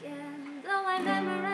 again, though I memorize.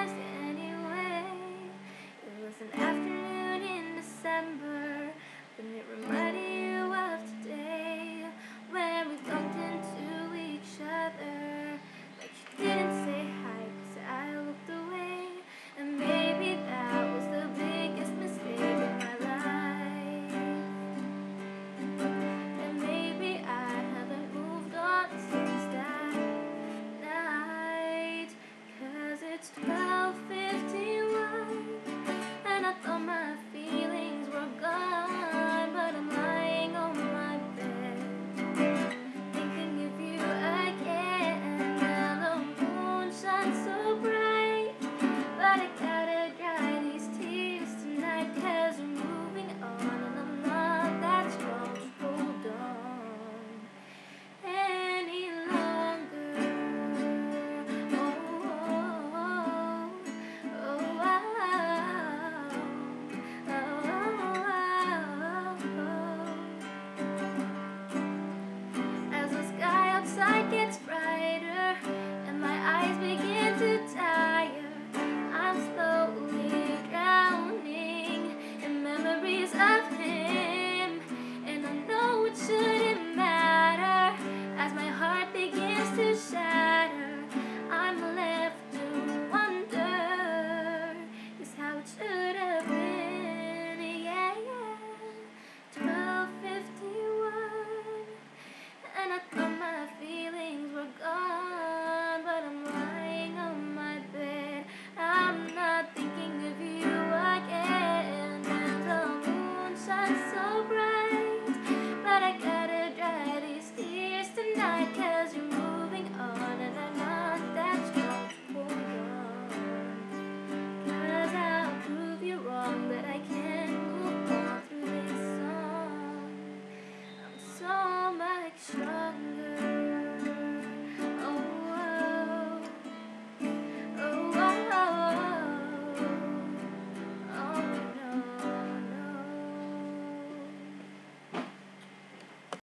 Ta-da-da-da. sun.